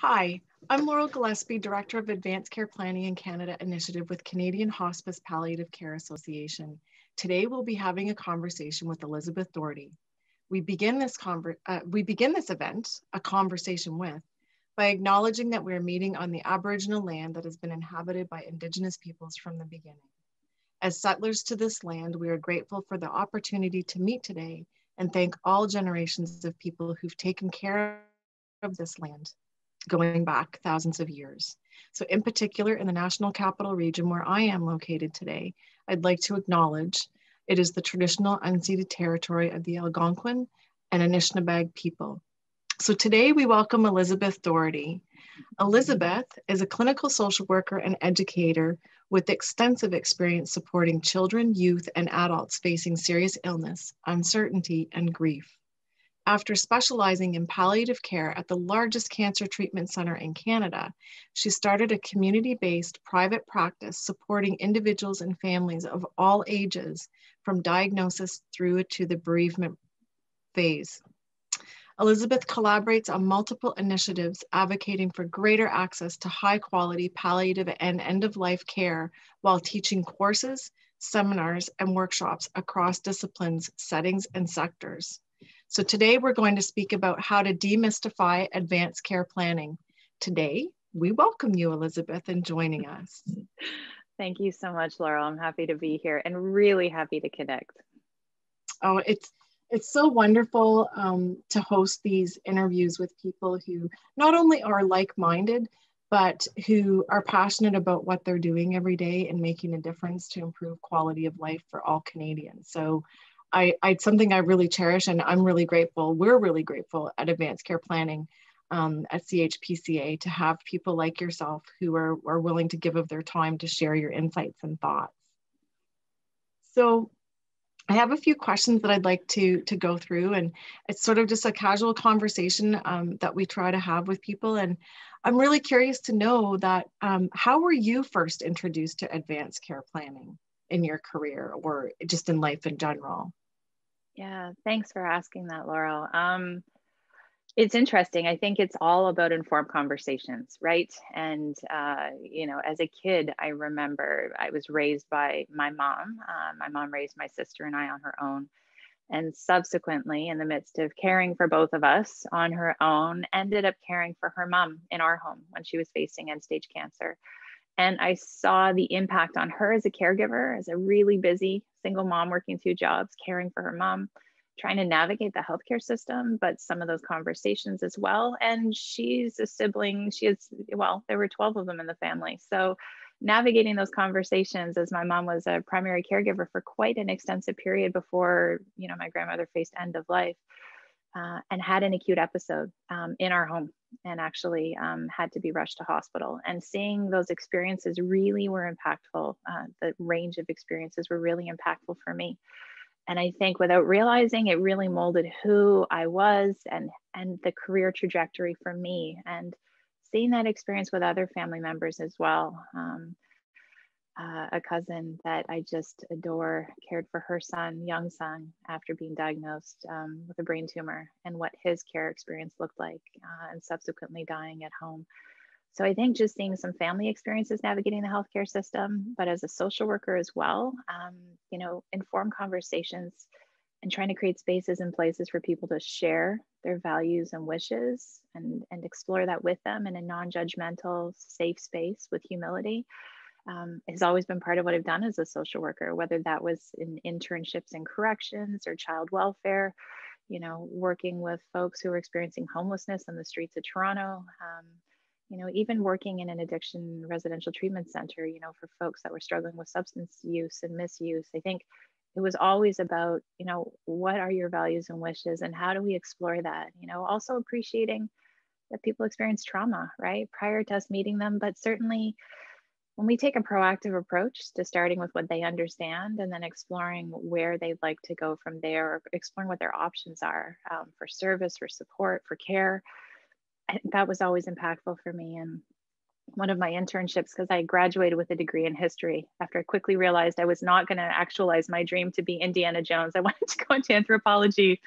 Hi, I'm Laurel Gillespie, Director of Advance Care Planning in Canada Initiative with Canadian Hospice Palliative Care Association. Today we'll be having a conversation with Elizabeth Dougherty. We begin this, uh, we begin this event, a conversation with, by acknowledging that we are meeting on the Aboriginal land that has been inhabited by Indigenous peoples from the beginning. As settlers to this land, we are grateful for the opportunity to meet today and thank all generations of people who've taken care of this land going back thousands of years. So in particular, in the National Capital Region where I am located today, I'd like to acknowledge it is the traditional unceded territory of the Algonquin and Anishinaabeg people. So today we welcome Elizabeth Dougherty. Elizabeth is a clinical social worker and educator with extensive experience supporting children, youth, and adults facing serious illness, uncertainty, and grief. After specializing in palliative care at the largest cancer treatment center in Canada, she started a community-based private practice supporting individuals and families of all ages from diagnosis through to the bereavement phase. Elizabeth collaborates on multiple initiatives advocating for greater access to high quality palliative and end of life care while teaching courses, seminars, and workshops across disciplines, settings, and sectors. So today we're going to speak about how to demystify advanced care planning. Today, we welcome you, Elizabeth, in joining us. Thank you so much, Laurel. I'm happy to be here and really happy to connect. Oh, it's it's so wonderful um, to host these interviews with people who not only are like-minded, but who are passionate about what they're doing every day and making a difference to improve quality of life for all Canadians. So I, I it's something I really cherish and I'm really grateful. We're really grateful at Advance Care Planning um, at CHPCA to have people like yourself who are, are willing to give of their time to share your insights and thoughts. So I have a few questions that I'd like to, to go through and it's sort of just a casual conversation um, that we try to have with people. And I'm really curious to know that um, how were you first introduced to advanced care planning in your career or just in life in general? Yeah, thanks for asking that, Laurel. Um, it's interesting. I think it's all about informed conversations, right? And, uh, you know, as a kid, I remember I was raised by my mom. Uh, my mom raised my sister and I on her own. And subsequently, in the midst of caring for both of us on her own, ended up caring for her mom in our home when she was facing end stage cancer. And I saw the impact on her as a caregiver, as a really busy single mom working two jobs, caring for her mom, trying to navigate the healthcare system, but some of those conversations as well. And she's a sibling. She is, well, there were 12 of them in the family. So navigating those conversations as my mom was a primary caregiver for quite an extensive period before, you know, my grandmother faced end of life uh, and had an acute episode um, in our home and actually um, had to be rushed to hospital. And seeing those experiences really were impactful. Uh, the range of experiences were really impactful for me. And I think without realizing, it really molded who I was and and the career trajectory for me. And seeing that experience with other family members as well. Um, uh, a cousin that I just adore cared for her son, young son, after being diagnosed um, with a brain tumor and what his care experience looked like, uh, and subsequently dying at home. So I think just seeing some family experiences navigating the healthcare system, but as a social worker as well, um, you know, informed conversations and trying to create spaces and places for people to share their values and wishes and, and explore that with them in a non-judgmental, safe space with humility um, has always been part of what I've done as a social worker, whether that was in internships in corrections or child welfare, you know, working with folks who are experiencing homelessness on the streets of Toronto, um, you know, even working in an addiction residential treatment center, you know, for folks that were struggling with substance use and misuse. I think it was always about, you know, what are your values and wishes and how do we explore that? You know, also appreciating that people experience trauma, right? Prior to us meeting them, but certainly when we take a proactive approach to starting with what they understand and then exploring where they'd like to go from there, or exploring what their options are um, for service, for support, for care, that was always impactful for me. And one of my internships, because I graduated with a degree in history after I quickly realized I was not going to actualize my dream to be Indiana Jones. I wanted to go into anthropology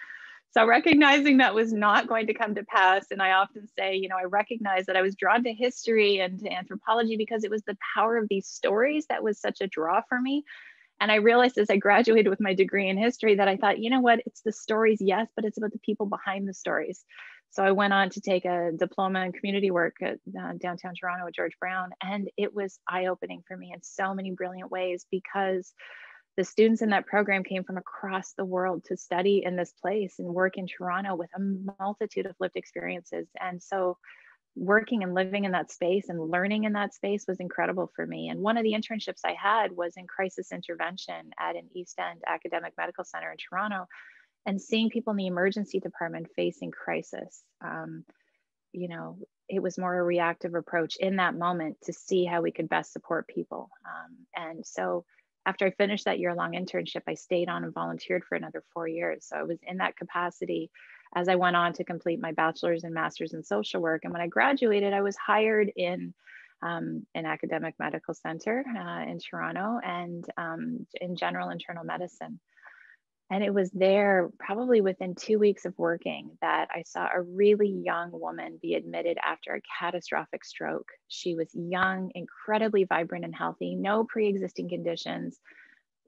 So recognizing that was not going to come to pass. And I often say, you know, I recognize that I was drawn to history and to anthropology because it was the power of these stories that was such a draw for me. And I realized as I graduated with my degree in history that I thought, you know what, it's the stories, yes, but it's about the people behind the stories. So I went on to take a diploma in community work at uh, downtown Toronto at George Brown. And it was eye opening for me in so many brilliant ways because the students in that program came from across the world to study in this place and work in Toronto with a multitude of lived experiences. And so working and living in that space and learning in that space was incredible for me. And one of the internships I had was in crisis intervention at an East End academic medical center in Toronto and seeing people in the emergency department facing crisis. Um, you know, it was more a reactive approach in that moment to see how we could best support people. Um, and so after I finished that year long internship, I stayed on and volunteered for another four years. So I was in that capacity as I went on to complete my bachelor's and master's in social work. And when I graduated, I was hired in um, an academic medical center uh, in Toronto and um, in general internal medicine. And it was there, probably within two weeks of working, that I saw a really young woman be admitted after a catastrophic stroke. She was young, incredibly vibrant and healthy, no pre existing conditions,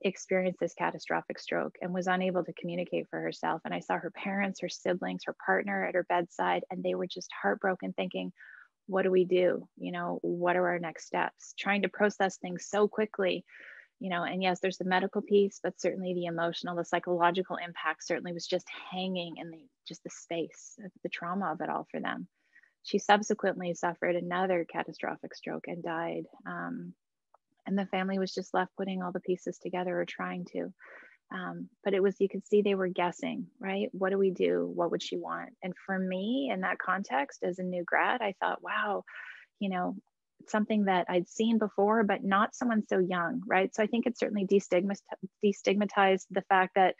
experienced this catastrophic stroke and was unable to communicate for herself. And I saw her parents, her siblings, her partner at her bedside, and they were just heartbroken, thinking, what do we do? You know, what are our next steps? Trying to process things so quickly you know and yes there's the medical piece but certainly the emotional the psychological impact certainly was just hanging in the just the space the trauma of it all for them. She subsequently suffered another catastrophic stroke and died um, and the family was just left putting all the pieces together or trying to um, but it was you could see they were guessing right? What do we do? What would she want? And for me in that context as a new grad i thought wow you know something that I'd seen before, but not someone so young, right? So I think it certainly destigmatized the fact that,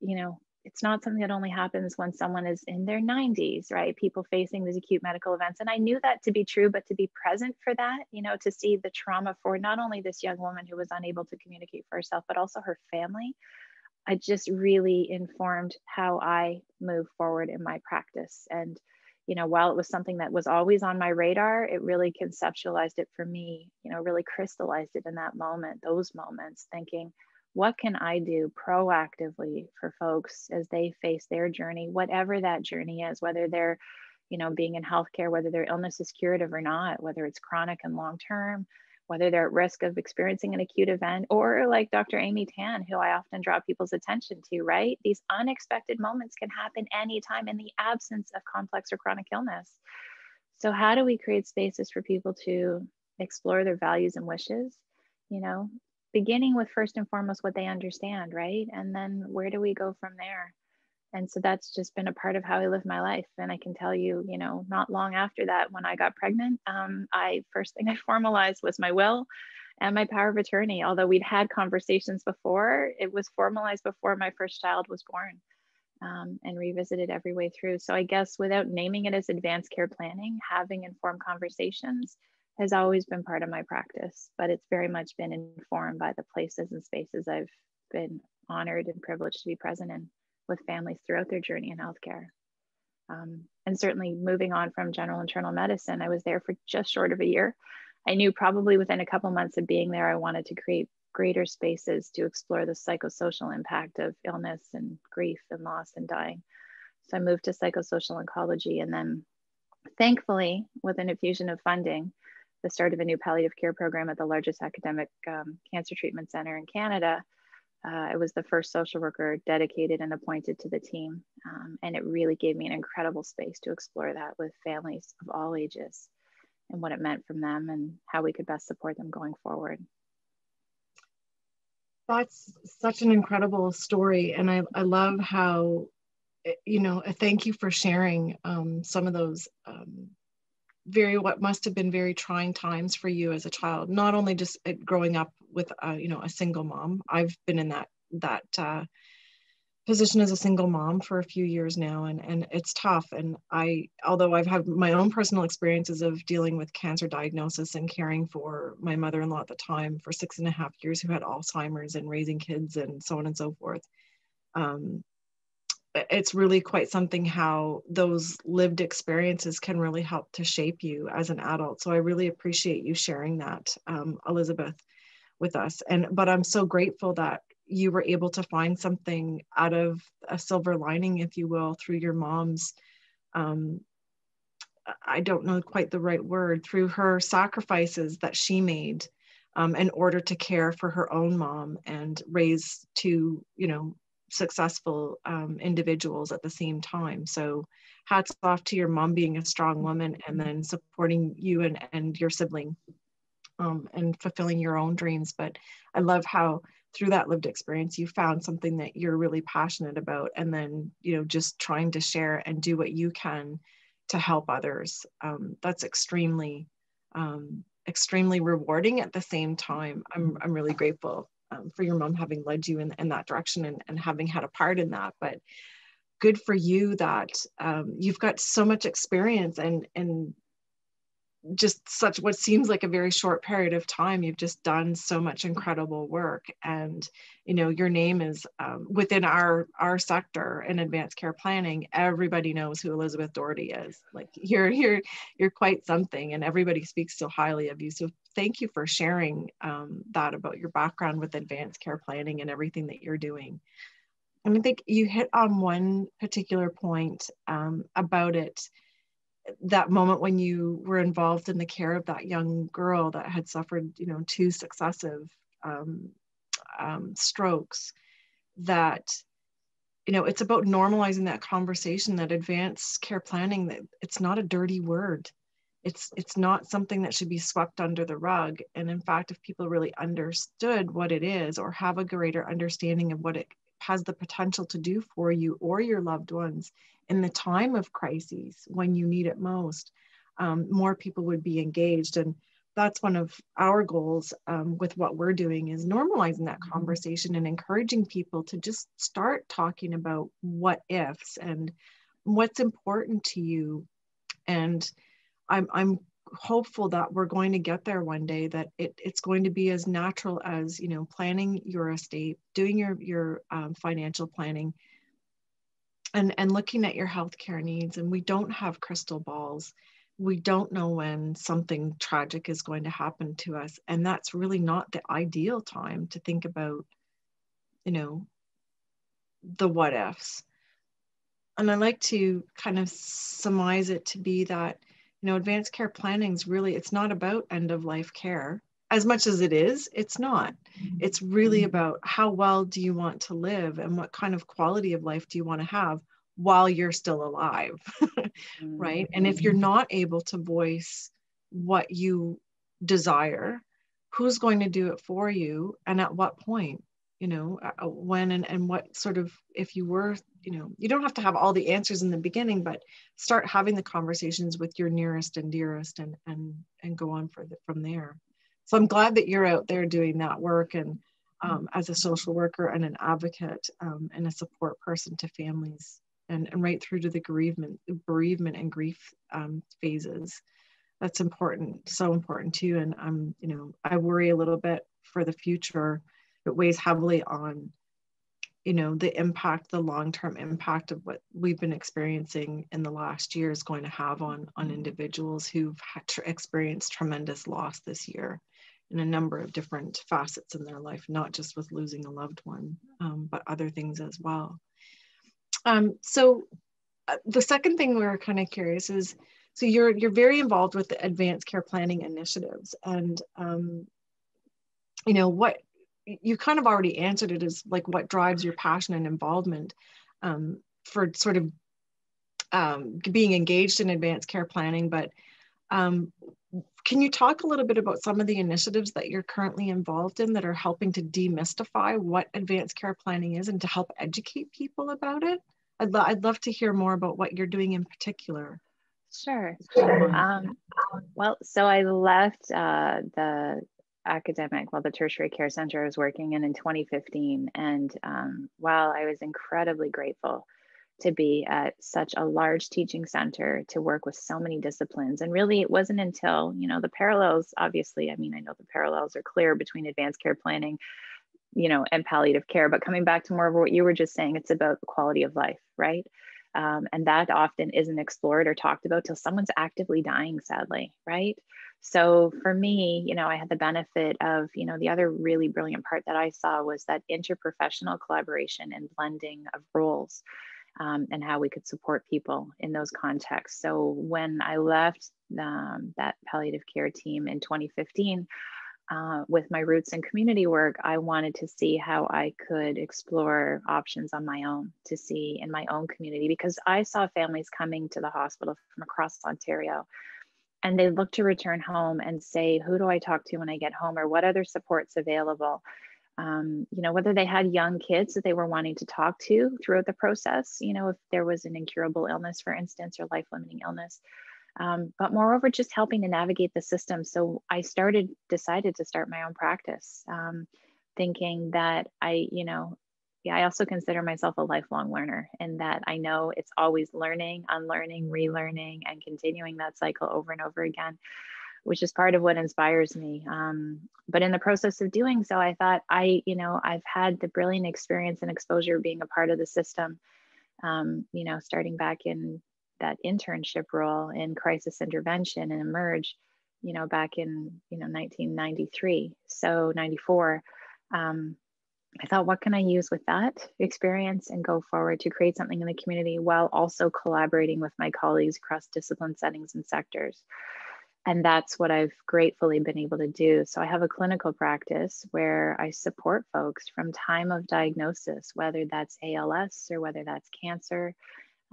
you know, it's not something that only happens when someone is in their 90s, right? People facing these acute medical events. And I knew that to be true, but to be present for that, you know, to see the trauma for not only this young woman who was unable to communicate for herself, but also her family, I just really informed how I move forward in my practice. And you know, while it was something that was always on my radar, it really conceptualized it for me, you know, really crystallized it in that moment, those moments, thinking, what can I do proactively for folks as they face their journey, whatever that journey is, whether they're, you know, being in healthcare, whether their illness is curative or not, whether it's chronic and long term, whether they're at risk of experiencing an acute event, or like Dr. Amy Tan, who I often draw people's attention to, right? These unexpected moments can happen anytime in the absence of complex or chronic illness. So, how do we create spaces for people to explore their values and wishes? You know, beginning with first and foremost what they understand, right? And then where do we go from there? And so that's just been a part of how i live my life. And i can tell you you know not long after that when i got pregnant um, i first thing i formalized was my will and my power of attorney. Although we'd had conversations before it was formalized before my first child was born um, and revisited every way through. So i guess without naming it as advanced care planning having informed conversations has always been part of my practice but it's very much been informed by the places and spaces i've been honored and privileged to be present in with families throughout their journey in healthcare. Um, and certainly moving on from general internal medicine, I was there for just short of a year. I knew probably within a couple months of being there, I wanted to create greater spaces to explore the psychosocial impact of illness and grief and loss and dying. So I moved to psychosocial oncology and then thankfully with an infusion of funding, the start of a new palliative care program at the largest academic um, cancer treatment center in Canada, uh, I was the first social worker dedicated and appointed to the team. Um, and it really gave me an incredible space to explore that with families of all ages and what it meant from them and how we could best support them going forward. That's such an incredible story. And I, I love how, you know, thank you for sharing um, some of those um, very what must have been very trying times for you as a child not only just uh, growing up with a, you know a single mom. I've been in that that uh, position as a single mom for a few years now and and it's tough. And i although i've had my own personal experiences of dealing with cancer diagnosis and caring for my mother-in-law at the time for six and a half years who had alzheimer's and raising kids and so on and so forth um, it's really quite something how those lived experiences can really help to shape you as an adult. So I really appreciate you sharing that, um, Elizabeth, with us. And but I'm so grateful that you were able to find something out of a silver lining, if you will, through your mom's. Um, I don't know quite the right word through her sacrifices that she made um, in order to care for her own mom and raise two, you know, successful um, individuals at the same time. So hats off to your mom being a strong woman and then supporting you and, and your sibling um, and fulfilling your own dreams. But I love how through that lived experience, you found something that you're really passionate about and then, you know, just trying to share and do what you can to help others. Um, that's extremely, um, extremely rewarding at the same time. I'm, I'm really grateful um, for your mom having led you in, in that direction and, and having had a part in that. But good for you that um, you've got so much experience and and just such what seems like a very short period of time you've just done so much incredible work. And you know your name is um, within our our sector in advanced care planning everybody knows who elizabeth dougherty is. Like you're you're you're quite something and everybody speaks so highly of you. So thank you for sharing um, that about your background with advanced care planning and everything that you're doing. And i think you hit on one particular point um, about it that moment when you were involved in the care of that young girl that had suffered, you know, two successive um, um, strokes, that you know it's about normalizing that conversation that advanced care planning that it's not a dirty word. It's it's not something that should be swept under the rug. And in fact if people really understood what it is or have a greater understanding of what it has the potential to do for you or your loved ones in the time of crises when you need it most, um, more people would be engaged. And that's one of our goals um, with what we're doing is normalizing that mm-hmm. conversation and encouraging people to just start talking about what ifs and what's important to you. And I'm, I'm hopeful that we're going to get there one day that it, it's going to be as natural as you know planning your estate doing your your um, financial planning and and looking at your healthcare needs and we don't have crystal balls. We don't know when something tragic is going to happen to us and that's really not the ideal time to think about you know the what ifs. And i like to kind of surmise it to be that you know advanced care planning is really it's not about end of life care as much as it is it's not mm-hmm. it's really about how well do you want to live and what kind of quality of life do you want to have while you're still alive right and if you're mm-hmm. not able to voice what you desire who's going to do it for you and at what point you know uh, when and, and what sort of if you were you know you don't have to have all the answers in the beginning but start having the conversations with your nearest and dearest and and and go on for the, from there so i'm glad that you're out there doing that work and um, as a social worker and an advocate um, and a support person to families and, and right through to the bereavement bereavement and grief um, phases. That's important so important too and i'm you know i worry a little bit for the future. It weighs heavily on you know the impact the long-term impact of what we've been experiencing in the last year is going to have on on individuals who've had to experience tremendous loss this year in a number of different facets in their life not just with losing a loved one um, but other things as well um, so uh, the second thing we are kind of curious is so you're you're very involved with the advanced care planning initiatives and um, you know what you kind of already answered it as like what drives your passion and involvement um, for sort of um, being engaged in advanced care planning. But um, can you talk a little bit about some of the initiatives that you're currently involved in that are helping to demystify what advanced care planning is and to help educate people about it? I'd, lo I'd love to hear more about what you're doing in particular. Sure. Um, well, so I left uh, the academic, well, the tertiary care center I was working in in 2015. And um, while I was incredibly grateful to be at such a large teaching center to work with so many disciplines, and really it wasn't until, you know, the parallels, obviously, I mean, I know the parallels are clear between advanced care planning you know, and palliative care. But coming back to more of what you were just saying, it's about the quality of life, right? Um, and that often isn't explored or talked about till someone's actively dying, sadly, right? So for me, you know, I had the benefit of, you know, the other really brilliant part that I saw was that interprofessional collaboration and blending of roles um, and how we could support people in those contexts. So when I left um, that palliative care team in 2015, uh, with my roots in community work, I wanted to see how I could explore options on my own to see in my own community because I saw families coming to the hospital from across Ontario and they look to return home and say, Who do I talk to when I get home, or what other supports available? Um, you know, whether they had young kids that they were wanting to talk to throughout the process, you know, if there was an incurable illness, for instance, or life limiting illness. Um, but moreover just helping to navigate the system. So i started decided to start my own practice um, thinking that i you know yeah i also consider myself a lifelong learner and that i know it's always learning unlearning relearning and continuing that cycle over and over again which is part of what inspires me um, but in the process of doing so i thought i you know i've had the brilliant experience and exposure being a part of the system um, you know starting back in that internship role in crisis intervention and emerge you know back in you know 1993 so 94 um, i thought what can i use with that experience and go forward to create something in the community while also collaborating with my colleagues across discipline settings and sectors and that's what I've gratefully been able to do. So I have a clinical practice where I support folks from time of diagnosis, whether that's ALS or whether that's cancer,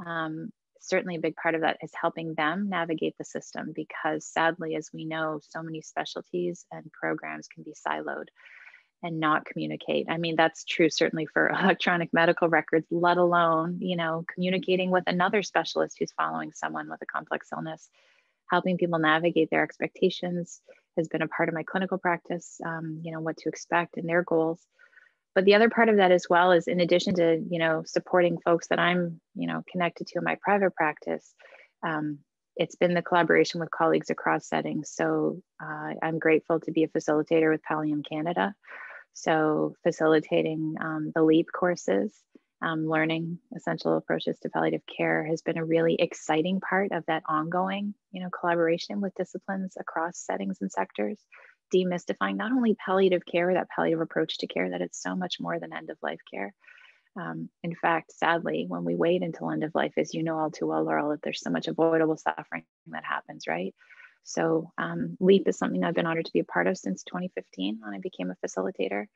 um, certainly a big part of that is helping them navigate the system because sadly, as we know, so many specialties and programs can be siloed and not communicate. I mean, that's true certainly for electronic medical records, let alone, you know, communicating with another specialist who's following someone with a complex illness. Helping people navigate their expectations has been a part of my clinical practice, um, you know, what to expect and their goals. But the other part of that as well is in addition to you know supporting folks that i'm you know connected to in my private practice um, it's been the collaboration with colleagues across settings. So uh, i'm grateful to be a facilitator with pallium canada. So facilitating um, the leap courses um, learning essential approaches to palliative care has been a really exciting part of that ongoing you know collaboration with disciplines across settings and sectors demystifying not only palliative care, that palliative approach to care, that it's so much more than end of life care. Um, in fact, sadly, when we wait until end of life, as you know all too well, Laurel, that there's so much avoidable suffering that happens, right? So um, LEAP is something I've been honored to be a part of since 2015 when I became a facilitator.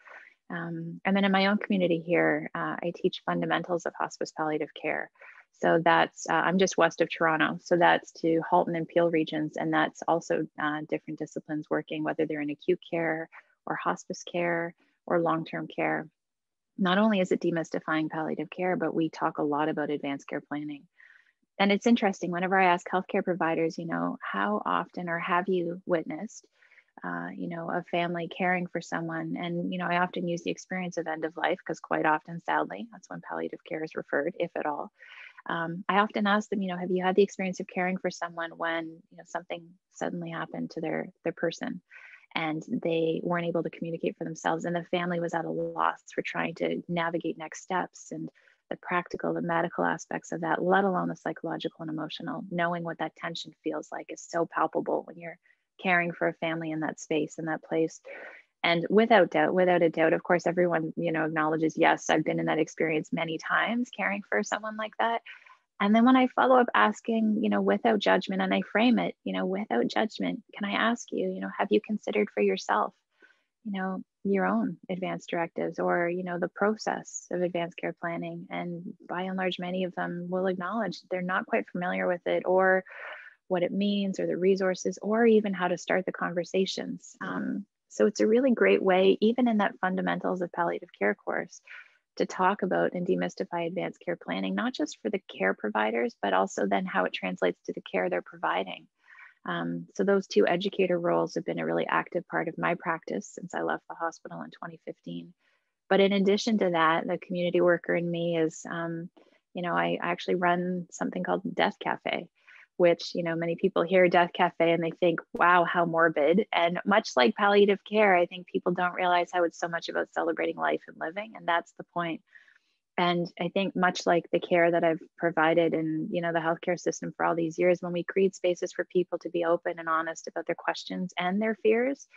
Um, and then in my own community here, uh, I teach fundamentals of hospice palliative care. So that's, uh, I'm just west of Toronto. So that's to Halton and Peel regions. And that's also uh, different disciplines working, whether they're in acute care or hospice care or long-term care. Not only is it demystifying palliative care, but we talk a lot about advanced care planning. And it's interesting, whenever I ask healthcare providers, you know, how often or have you witnessed uh, you know, a family caring for someone. And, you know, I often use the experience of end of life because quite often, sadly, that's when palliative care is referred, if at all um, I often ask them, you know, have you had the experience of caring for someone when you know something suddenly happened to their their person, and they weren't able to communicate for themselves, and the family was at a loss for trying to navigate next steps and the practical, the medical aspects of that, let alone the psychological and emotional. Knowing what that tension feels like is so palpable when you're caring for a family in that space in that place. And without doubt without a doubt of course everyone you know acknowledges yes i've been in that experience many times caring for someone like that. And then when i follow up asking you know without judgment and i frame it you know without judgment can i ask you you know have you considered for yourself you know your own advanced directives or you know the process of advanced care planning? And by and large many of them will acknowledge they're not quite familiar with it or what it means or the resources or even how to start the conversations um, so it's a really great way, even in that fundamentals of palliative care course, to talk about and demystify advanced care planning, not just for the care providers, but also then how it translates to the care they're providing. Um, so those two educator roles have been a really active part of my practice since I left the hospital in 2015. But in addition to that, the community worker in me is, um, you know, I actually run something called Death Cafe, which you know many people hear death cafe and they think wow how morbid. And much like palliative care i think people don't realize how it's so much about celebrating life and living and that's the point. And i think much like the care that i've provided in you know the healthcare system for all these years when we create spaces for people to be open and honest about their questions and their fears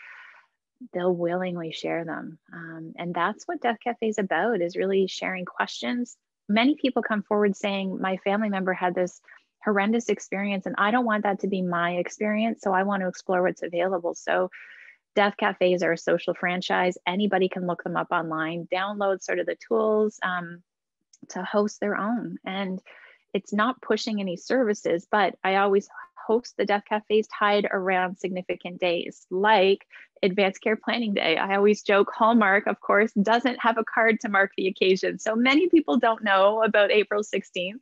they'll willingly share them. Um, and that's what death cafe is about is really sharing questions. Many people come forward saying my family member had this horrendous experience and i don't want that to be my experience so i want to explore what's available. So death cafes are a social franchise. Anybody can look them up online. Download sort of the tools um, to host their own. And it's not pushing any services but i always host the death cafes tied around significant days like advanced care planning day. I always joke hallmark of course doesn't have a card to mark the occasion. So many people don't know about april 16th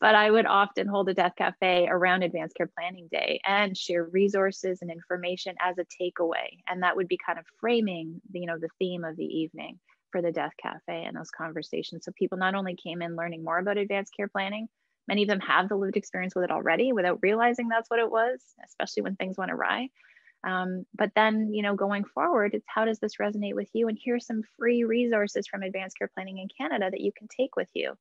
but I would often hold a death cafe around Advanced Care Planning Day and share resources and information as a takeaway. And that would be kind of framing, the, you know, the theme of the evening for the death cafe and those conversations. So people not only came in learning more about advanced care planning, many of them have the lived experience with it already without realizing that's what it was, especially when things went awry. Um, but then, you know, going forward, it's how does this resonate with you? And here's some free resources from Advance Care Planning in Canada that you can take with you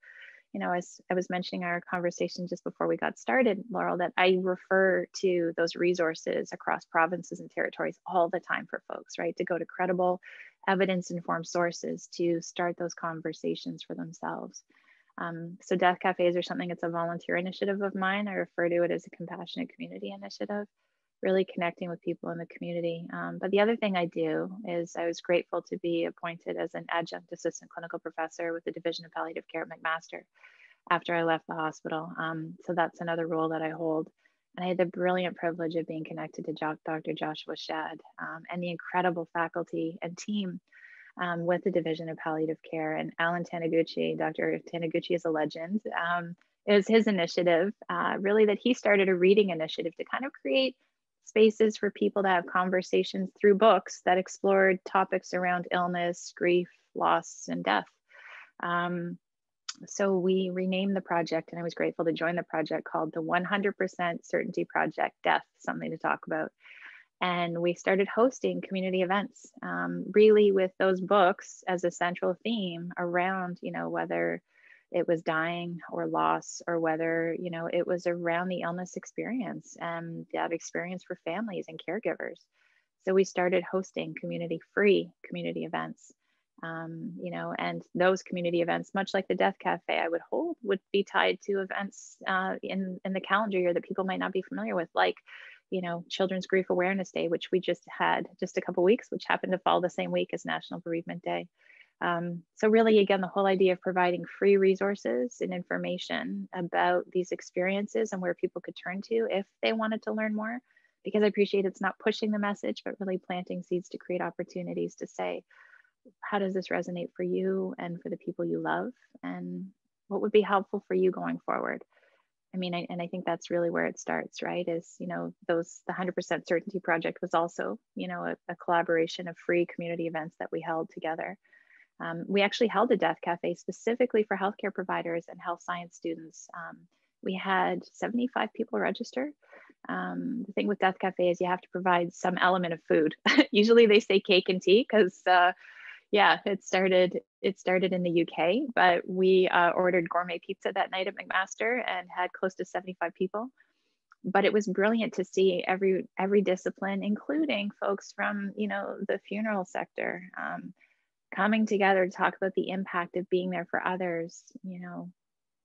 you know, as I was mentioning our conversation just before we got started, Laurel, that I refer to those resources across provinces and territories all the time for folks, right? To go to credible, evidence informed sources to start those conversations for themselves. Um, so, death cafes are something, it's a volunteer initiative of mine. I refer to it as a compassionate community initiative, really connecting with people in the community. Um, but the other thing I do is I was grateful to be appointed as an adjunct assistant clinical professor with the Division of Palliative Care at McMaster after I left the hospital. Um, so that's another role that I hold. And I had the brilliant privilege of being connected to Dr. Joshua Shadd um, and the incredible faculty and team um, with the Division of Palliative Care. And Alan Taniguchi, Dr. Taniguchi is a legend. Um, it was his initiative, uh, really, that he started a reading initiative to kind of create spaces for people to have conversations through books that explored topics around illness, grief, loss, and death. Um, so we renamed the project, and I was grateful to join the project called the 100% Certainty Project Death, something to talk about. And we started hosting community events, um, really with those books as a central theme around, you know, whether it was dying or loss or whether you know it was around the illness experience and that experience for families and caregivers. So we started hosting community free community events um, you know and those community events much like the death cafe i would hold would be tied to events uh, in in the calendar year that people might not be familiar with like you know children's grief awareness day which we just had just a couple weeks which happened to fall the same week as national bereavement day um, so really, again, the whole idea of providing free resources and information about these experiences and where people could turn to if they wanted to learn more, because I appreciate it's not pushing the message, but really planting seeds to create opportunities to say, how does this resonate for you and for the people you love? And what would be helpful for you going forward? I mean, I, and I think that's really where it starts, right? Is, you know, those, the 100% Certainty Project was also, you know, a, a collaboration of free community events that we held together. Um, we actually held a death cafe specifically for healthcare providers and health science students. Um, we had 75 people register. Um, the thing with Death Cafe is you have to provide some element of food. Usually they say cake and tea because, uh, yeah, it started it started in the UK, but we uh, ordered gourmet pizza that night at McMaster and had close to 75 people. But it was brilliant to see every every discipline, including folks from you know the funeral sector. Um, coming together to talk about the impact of being there for others, you know,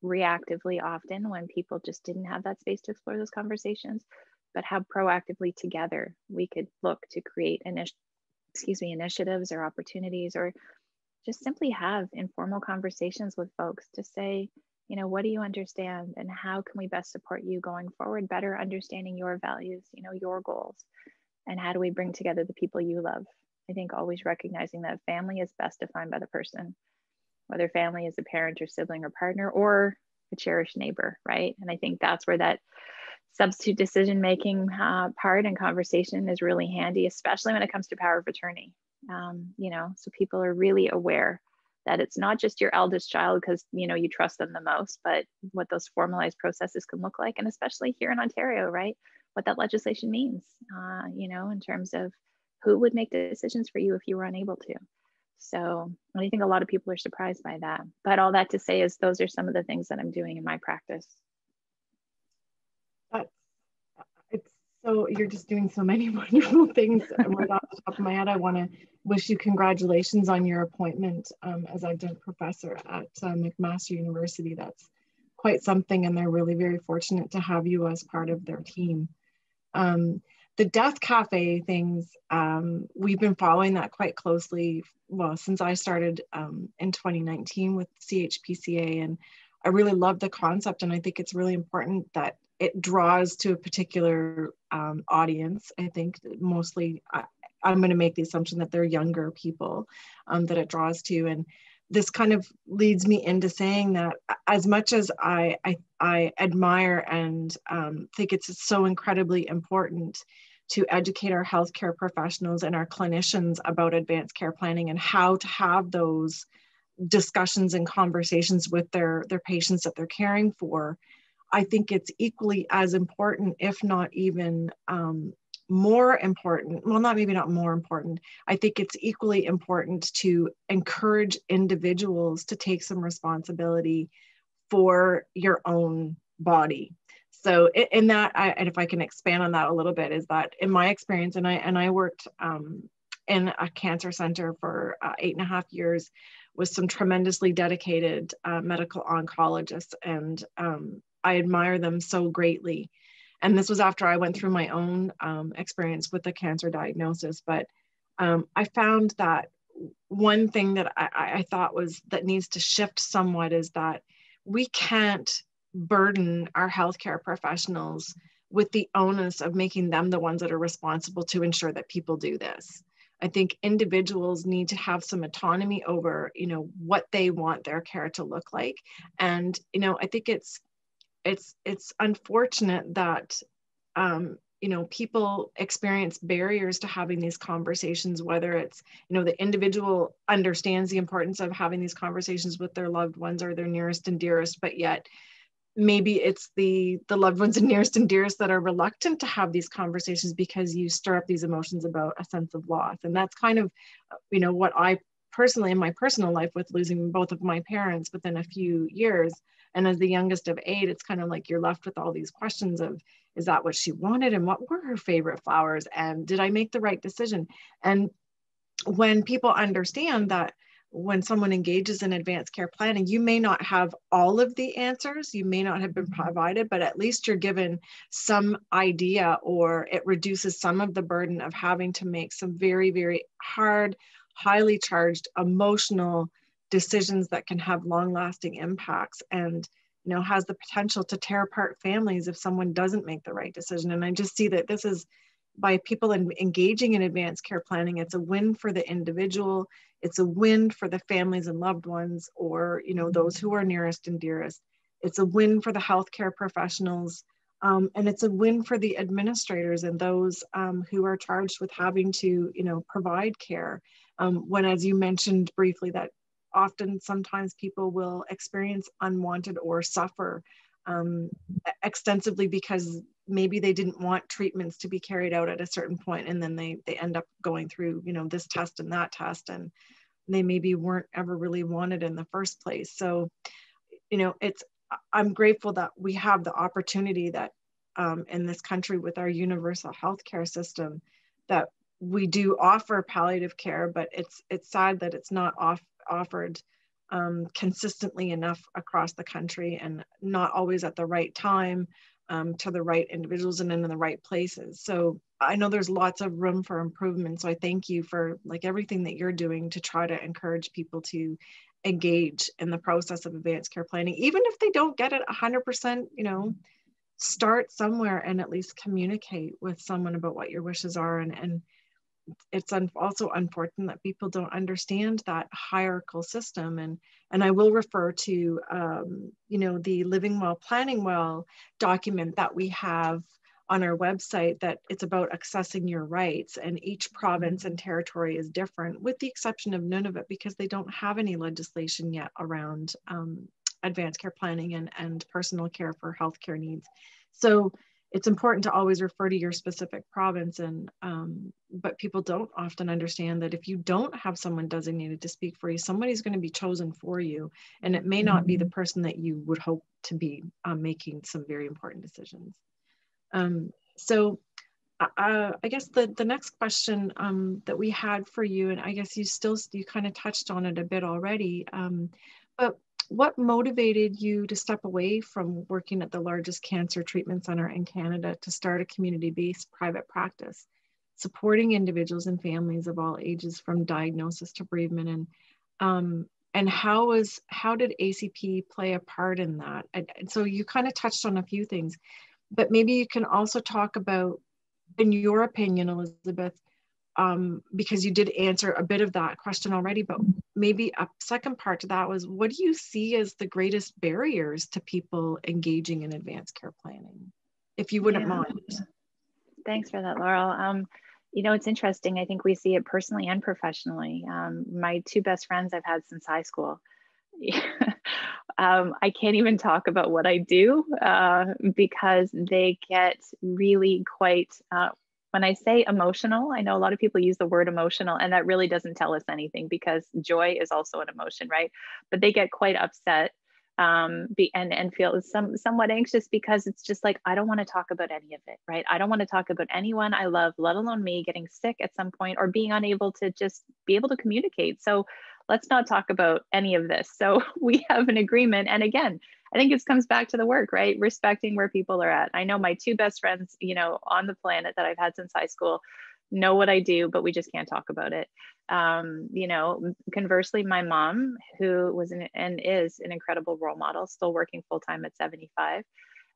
reactively often when people just didn't have that space to explore those conversations, but how proactively together we could look to create initi- excuse me, initiatives or opportunities or just simply have informal conversations with folks to say, you know, what do you understand and how can we best support you going forward, better understanding your values, you know, your goals, and how do we bring together the people you love I think always recognizing that family is best defined by the person, whether family is a parent or sibling or partner or a cherished neighbor, right? And I think that's where that substitute decision making uh, part and conversation is really handy, especially when it comes to power of attorney. Um, you know, so people are really aware that it's not just your eldest child because you know you trust them the most but what those formalized processes can look like and especially here in ontario right what that legislation means uh, you know in terms of who would make decisions for you if you were unable to so i think a lot of people are surprised by that but all that to say is those are some of the things that i'm doing in my practice that's it's so you're just doing so many wonderful things right off the top of my head i want to wish you congratulations on your appointment um, as adjunct professor at uh, McMaster University. That's quite something, and they're really very fortunate to have you as part of their team. Um, the Death Cafe things, um, we've been following that quite closely, well, since I started um, in 2019 with CHPCA, and I really love the concept, and I think it's really important that it draws to a particular um, audience. I think mostly uh, I'm going to make the assumption that they're younger people um, that it draws to. And this kind of leads me into saying that as much as I, I, I admire and um, think it's so incredibly important to educate our healthcare professionals and our clinicians about advanced care planning and how to have those discussions and conversations with their, their patients that they're caring for, I think it's equally as important, if not even um, more important well not maybe not more important i think it's equally important to encourage individuals to take some responsibility for your own body so in that I, and if i can expand on that a little bit is that in my experience and i and i worked um, in a cancer center for uh, eight and a half years with some tremendously dedicated uh, medical oncologists and um, i admire them so greatly and this was after I went through my own um, experience with the cancer diagnosis. But um, I found that one thing that I, I thought was that needs to shift somewhat is that we can't burden our healthcare professionals with the onus of making them the ones that are responsible to ensure that people do this. I think individuals need to have some autonomy over, you know, what they want their care to look like. And, you know, I think it's it's it's unfortunate that um, you know people experience barriers to having these conversations whether it's you know the individual understands the importance of having these conversations with their loved ones or their nearest and dearest but yet maybe it's the the loved ones and nearest and dearest that are reluctant to have these conversations because you stir up these emotions about a sense of loss and that's kind of you know what i personally in my personal life with losing both of my parents within a few years and as the youngest of eight, it's kind of like you're left with all these questions of, is that what she wanted? And what were her favorite flowers? And did I make the right decision? And when people understand that when someone engages in advanced care planning, you may not have all of the answers, you may not have been mm-hmm. provided, but at least you're given some idea or it reduces some of the burden of having to make some very, very hard, highly charged, emotional decisions that can have long lasting impacts and you know has the potential to tear apart families if someone doesn't make the right decision and i just see that this is by people in, engaging in advanced care planning it's a win for the individual it's a win for the families and loved ones or you know those who are nearest and dearest. It's a win for the healthcare professionals um, and it's a win for the administrators and those um, who are charged with having to you know provide care. Um, when as you mentioned briefly that often sometimes people will experience unwanted or suffer um, extensively because maybe they didn't want treatments to be carried out at a certain point and then they they end up going through you know this test and that test and they maybe weren't ever really wanted in the first place. So you know it's i'm grateful that we have the opportunity that um, in this country with our universal health care system that we do offer palliative care but it's it's sad that it's not off offered um, consistently enough across the country and not always at the right time um, to the right individuals and in the right places. So I know there's lots of room for improvement. So I thank you for like everything that you're doing to try to encourage people to engage in the process of advanced care planning, even if they don't get it 100%, you know, start somewhere and at least communicate with someone about what your wishes are and, and it's un- also unfortunate that people don't understand that hierarchical system and and i will refer to um, you know the living well planning well document that we have on our website that it's about accessing your rights and each province and territory is different with the exception of Nunavut because they don't have any legislation yet around um, advanced care planning and, and personal care for healthcare needs. So it's important to always refer to your specific province and um, but people don't often understand that if you don't have someone designated to speak for you somebody's going to be chosen for you and it may not be the mm-hmm. person that you would hope to be um, making some very important decisions um, so uh, uh, I guess the, the next question um, that we had for you, and I guess you still, you kind of touched on it a bit already, um, but what motivated you to step away from working at the largest cancer treatment center in Canada to start a community-based private practice, supporting individuals and families of all ages from diagnosis to bereavement and um, and how was how did ACP play a part in that? And, and so you kind of touched on a few things but maybe you can also talk about, in your opinion, Elizabeth, um, because you did answer a bit of that question already, but maybe a second part to that was what do you see as the greatest barriers to people engaging in advanced care planning, if you wouldn't yeah. mind? Thanks for that, Laurel. Um, you know, it's interesting. I think we see it personally and professionally. Um, my two best friends I've had since high school. um, I can't even talk about what I do uh, because they get really quite, uh, when I say emotional, I know a lot of people use the word emotional, and that really doesn't tell us anything because joy is also an emotion, right? But they get quite upset um, be, and, and feel some, somewhat anxious because it's just like, I don't want to talk about any of it, right? I don't want to talk about anyone I love, let alone me getting sick at some point or being unable to just be able to communicate. So let's not talk about any of this. So we have an agreement. And again, I think it comes back to the work, right? Respecting where people are at. I know my two best friends, you know, on the planet that I've had since high school know what I do, but we just can't talk about it. Um, you know, conversely, my mom, who was an, and is an incredible role model, still working full time at 75.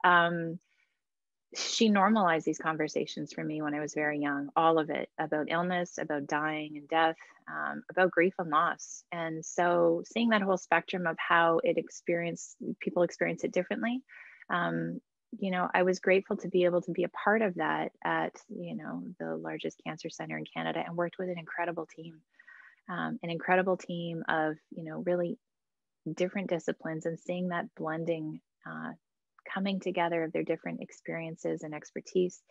Um, she normalized these conversations for me when I was very young, all of it about illness, about dying and death, um, about grief and loss. And so seeing that whole spectrum of how it experience people experience it differently, um, you know, I was grateful to be able to be a part of that at, you know, the largest cancer center in Canada and worked with an incredible team, um, an incredible team of, you know, really different disciplines and seeing that blending uh, coming together of their different experiences and expertise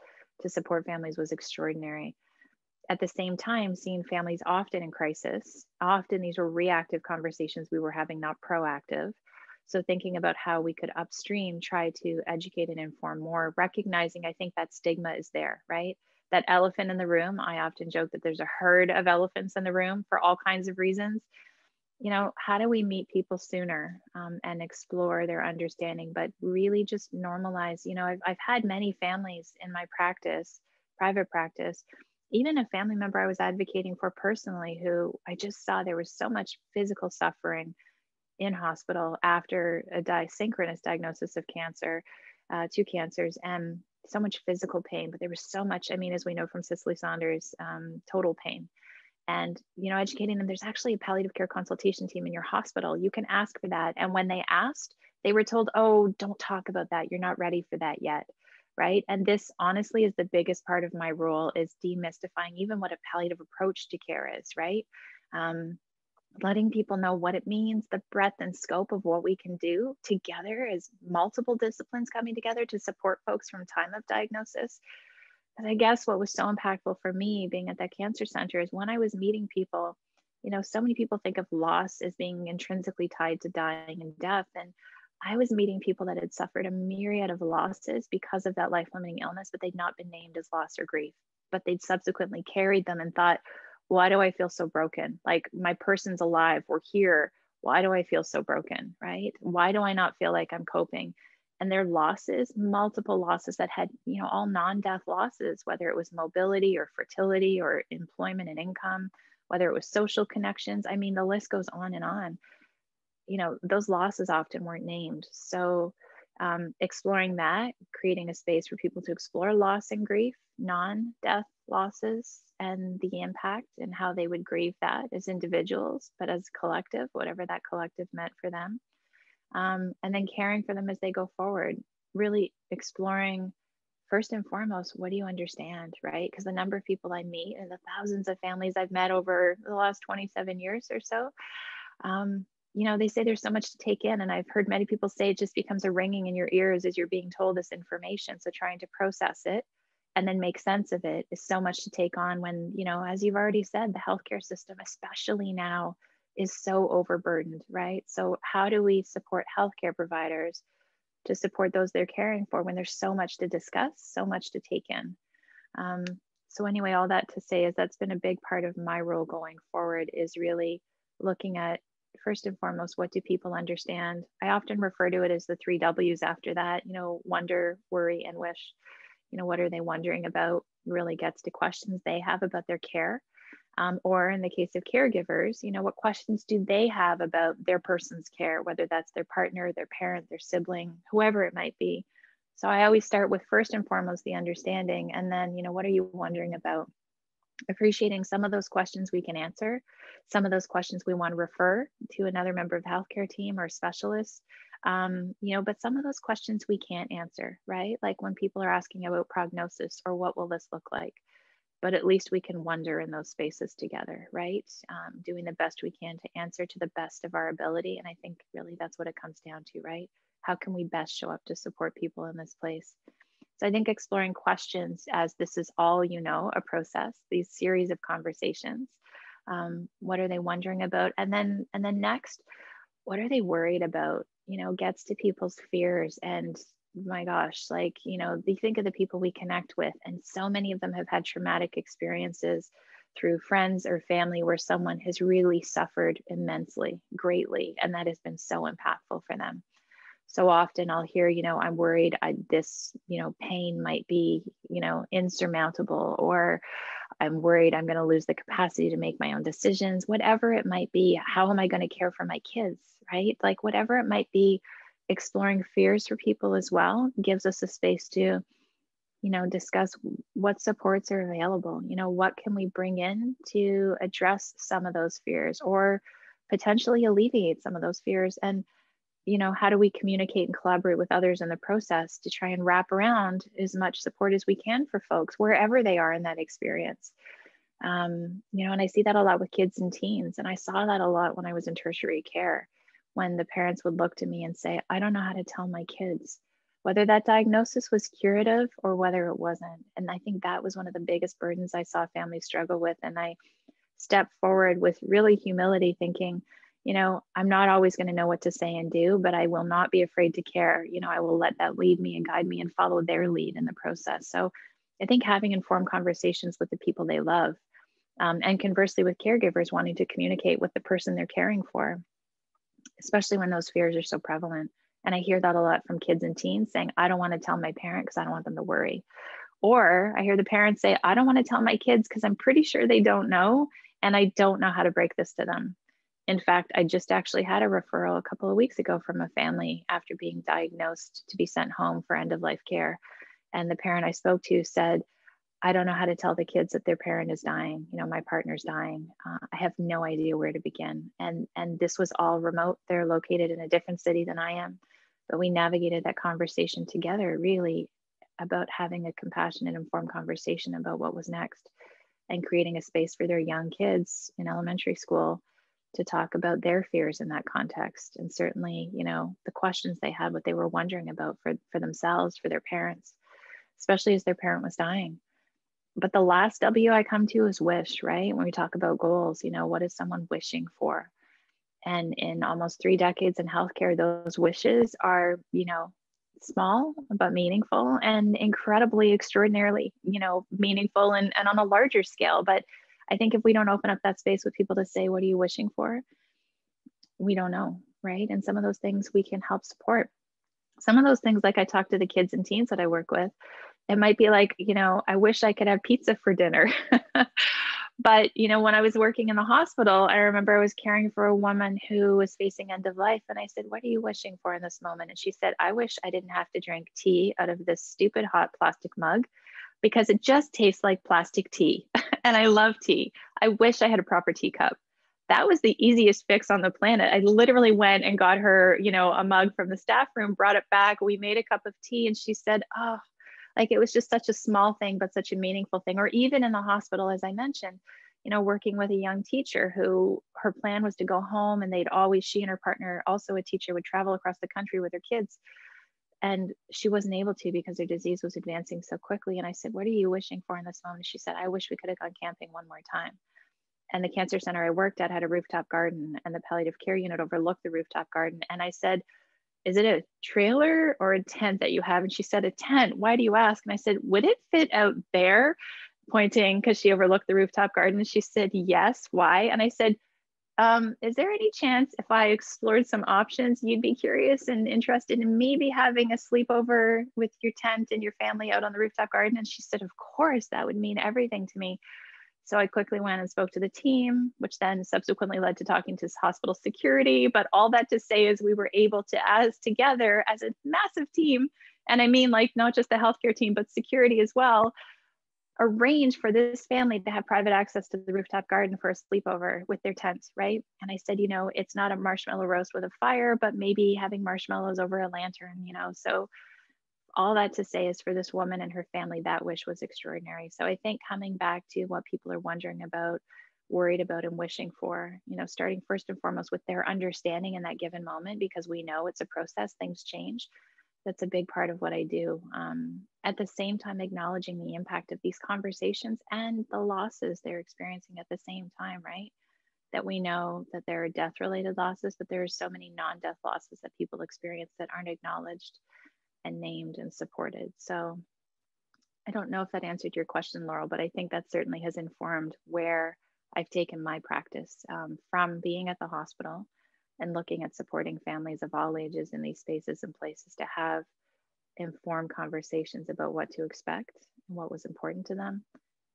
to support families was extraordinary. At the same time, seeing families often in crisis, often these were reactive conversations we were having, not proactive. So, thinking about how we could upstream try to educate and inform more, recognizing I think that stigma is there, right? That elephant in the room. I often joke that there's a herd of elephants in the room for all kinds of reasons you know, how do we meet people sooner um, and explore their understanding, but really just normalize? You know, I've, I've had many families in my practice, private practice, even a family member I was advocating for personally, who I just saw there was so much physical suffering in hospital after a di- synchronous diagnosis of cancer, uh, two cancers, and so much physical pain. But there was so much, I mean, as we know from Cicely Saunders, um, total pain and you know educating them there's actually a palliative care consultation team in your hospital. You can ask for that. And when they asked they were told oh don't talk about that. You're not ready for that yet. Right? And this honestly is the biggest part of my role is demystifying even what a palliative approach to care is right? Um, letting people know what it means the breadth and scope of what we can do together as multiple disciplines coming together to support folks from time of diagnosis I guess what was so impactful for me being at that cancer center is when I was meeting people, you know, so many people think of loss as being intrinsically tied to dying and death. And I was meeting people that had suffered a myriad of losses because of that life limiting illness, but they'd not been named as loss or grief. But they'd subsequently carried them and thought, why do I feel so broken? Like my person's alive, we're here. Why do I feel so broken? Right? Why do I not feel like I'm coping? And their losses, multiple losses that had, you know, all non-death losses, whether it was mobility or fertility or employment and income, whether it was social connections. I mean, the list goes on and on. You know, those losses often weren't named. So um, exploring that, creating a space for people to explore loss and grief, non-death losses, and the impact and how they would grieve that as individuals, but as a collective, whatever that collective meant for them um, and then caring for them as they go forward really exploring first and foremost, what do you understand, right? Because the number of people I meet and the thousands of families I've met over the last 27 years or so, um, you know, they say there's so much to take in. And I've heard many people say it just becomes a ringing in your ears as you're being told this information. So trying to process it and then make sense of it is so much to take on when, you know, as you've already said, the healthcare system, especially now, is so overburdened, right? So, how do we support healthcare providers to support those they're caring for when there's so much to discuss, so much to take in? Um, so, anyway, all that to say is that's been a big part of my role going forward is really looking at first and foremost what do people understand i often refer to it as the three w's after that you know wonder worry and wish you know what are they wondering about really gets to questions they have about their care um, or in the case of caregivers you know what questions do they have about their person's care whether that's their partner their parent their sibling whoever it might be? So i always start with first and foremost the understanding and then you know what are you wondering about? Appreciating some of those questions we can answer some of those questions we want to refer to another member of the healthcare team or specialist um, you know but some of those questions we can't answer right? Like when people are asking about prognosis or what will this look like but at least we can wonder in those spaces together right um, doing the best we can to answer to the best of our ability and i think really that's what it comes down to right how can we best show up to support people in this place so I think exploring questions as this is all you know, a process, these series of conversations. Um, what are they wondering about? And then and then next, what are they worried about? You know, gets to people's fears and my gosh, like, you know, you think of the people we connect with, and so many of them have had traumatic experiences through friends or family where someone has really suffered immensely, greatly, and that has been so impactful for them so often I'll hear, you know, I'm worried I, this, you know, pain might be, you know, insurmountable, or I'm worried I'm going to lose the capacity to make my own decisions, whatever it might be. How am I going to care for my kids? Right? Like, whatever it might be, exploring fears for people as well gives us a space to, you know, discuss what supports are available. You know, what can we bring in to address some of those fears or potentially alleviate some of those fears. And you know how do we communicate and collaborate with others in the process to try and wrap around as much support as we can for folks wherever they are in that experience um, you know and i see that a lot with kids and teens and i saw that a lot when i was in tertiary care when the parents would look to me and say i don't know how to tell my kids whether that diagnosis was curative or whether it wasn't and i think that was one of the biggest burdens i saw families struggle with and i stepped forward with really humility thinking you know, I'm not always going to know what to say and do, but I will not be afraid to care. You know, I will let that lead me and guide me and follow their lead in the process. So I think having informed conversations with the people they love, um, and conversely with caregivers wanting to communicate with the person they're caring for, especially when those fears are so prevalent. And I hear that a lot from kids and teens saying, I don't want to tell my parent because I don't want them to worry. Or I hear the parents say, I don't want to tell my kids because I'm pretty sure they don't know and I don't know how to break this to them in fact, I just actually had a referral a couple of weeks ago from a family after being diagnosed to be sent home for end of life care. And the parent I spoke to said, I don't know how to tell the kids that their parent is dying. You know, my partner's dying. Uh, I have no idea where to begin. And and this was all remote. They're located in a different city than I am, but we navigated that conversation together. Really, about having a compassionate, informed conversation about what was next, and creating a space for their young kids in elementary school to talk about their fears in that context and certainly you know the questions they had what they were wondering about for for themselves for their parents especially as their parent was dying but the last w i come to is wish right when we talk about goals you know what is someone wishing for and in almost three decades in healthcare those wishes are you know small but meaningful and incredibly extraordinarily you know meaningful and, and on a larger scale but I think if we don't open up that space with people to say, what are you wishing for? We don't know, right? And some of those things we can help support. Some of those things, like I talk to the kids and teens that I work with, it might be like, you know, I wish I could have pizza for dinner. but, you know, when I was working in the hospital, I remember I was caring for a woman who was facing end of life. And I said, What are you wishing for in this moment? And she said, I wish I didn't have to drink tea out of this stupid hot plastic mug because it just tastes like plastic tea. and I love tea. I wish I had a proper teacup. That was the easiest fix on the planet. I literally went and got her, you know, a mug from the staff room, brought it back. We made a cup of tea, and she said, "Oh, like it was just such a small thing but such a meaningful thing. Or even in the hospital as i mentioned you know working with a young teacher who her plan was to go home and they'd always she and her partner also a teacher would travel across the country with her kids. And she wasn't able to because her disease was advancing so quickly. And i said what are you wishing for in this moment? She said i wish we could have gone camping one more time. And the cancer center i worked at had a rooftop garden and the palliative care unit overlooked the rooftop garden. And i said is it a trailer or a tent that you have? And she said, a tent. Why do you ask? And I said, would it fit out there? Pointing because she overlooked the rooftop garden. She said, yes. Why? And I said, um, is there any chance if I explored some options, you'd be curious and interested in maybe having a sleepover with your tent and your family out on the rooftop garden? And she said, of course, that would mean everything to me. So I quickly went and spoke to the team, which then subsequently led to talking to hospital security. But all that to say is we were able to, as together, as a massive team, and I mean like not just the healthcare team, but security as well, arrange for this family to have private access to the rooftop garden for a sleepover with their tents, right? And I said, you know, it's not a marshmallow roast with a fire, but maybe having marshmallows over a lantern, you know. So all that to say is for this woman and her family, that wish was extraordinary. So I think coming back to what people are wondering about, worried about, and wishing for, you know, starting first and foremost with their understanding in that given moment, because we know it's a process, things change. That's a big part of what I do. Um, at the same time, acknowledging the impact of these conversations and the losses they're experiencing at the same time, right? That we know that there are death related losses, but there are so many non death losses that people experience that aren't acknowledged and named and supported. So I don't know if that answered your question, Laurel, but I think that certainly has informed where I've taken my practice um, from being at the hospital and looking at supporting families of all ages in these spaces and places to have informed conversations about what to expect and what was important to them.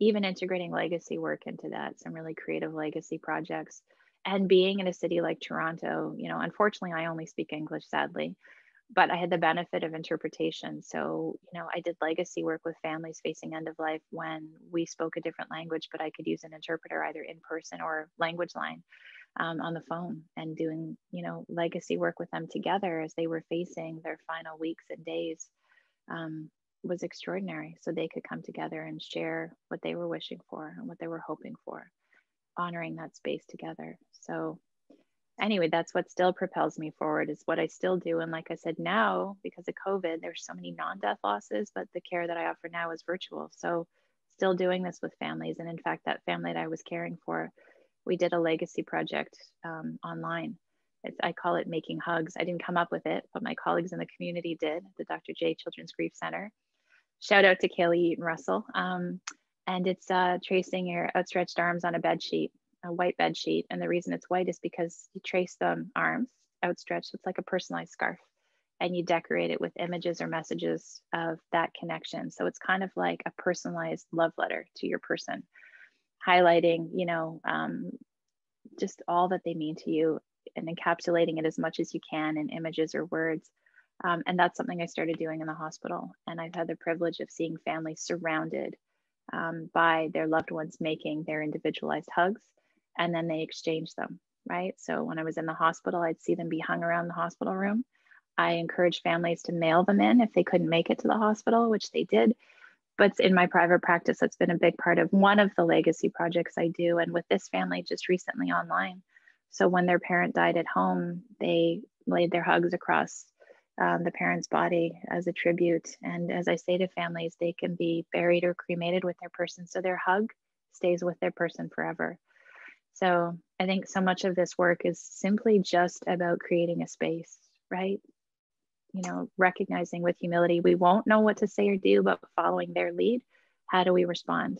Even integrating legacy work into that, some really creative legacy projects. And being in a city like Toronto, you know, unfortunately, I only speak English, sadly but I had the benefit of interpretation. So, you know, I did legacy work with families facing end of life when we spoke a different language, but I could use an interpreter either in person or language line um, on the phone and doing, you know, legacy work with them together as they were facing their final weeks and days um, was extraordinary. So they could come together and share what they were wishing for and what they were hoping for, honoring that space together. So, anyway, that's what still propels me forward is what I still do. And like I said, now because of COVID, there's so many non-death losses, but the care that I offer now is virtual. So still doing this with families. And in fact, that family that I was caring for, we did a legacy project um, online. It's, I call it making hugs. I didn't come up with it, but my colleagues in the community did, the Dr. Jay Children's Grief Center. Shout out to Kaylee Eaton Russell. Um, and it's uh, tracing your outstretched arms on a bed sheet a white bed sheet. And the reason it's white is because you trace the arms outstretched. It's like a personalized scarf and you decorate it with images or messages of that connection. So it's kind of like a personalized love letter to your person, highlighting, you know, um, just all that they mean to you and encapsulating it as much as you can in images or words. Um, and that's something I started doing in the hospital. And I've had the privilege of seeing families surrounded um, by their loved ones making their individualized hugs and then they exchange them, right? So when I was in the hospital, I'd see them be hung around the hospital room. I encouraged families to mail them in if they couldn't make it to the hospital, which they did. But in my private practice, that's been a big part of one of the legacy projects I do. And with this family just recently online. So when their parent died at home, they laid their hugs across um, the parent's body as a tribute. And as I say to families, they can be buried or cremated with their person. So their hug stays with their person forever. So I think so much of this work is simply just about creating a space, right? You know, recognizing with humility, we won't know what to say or do, but following their lead, how do we respond?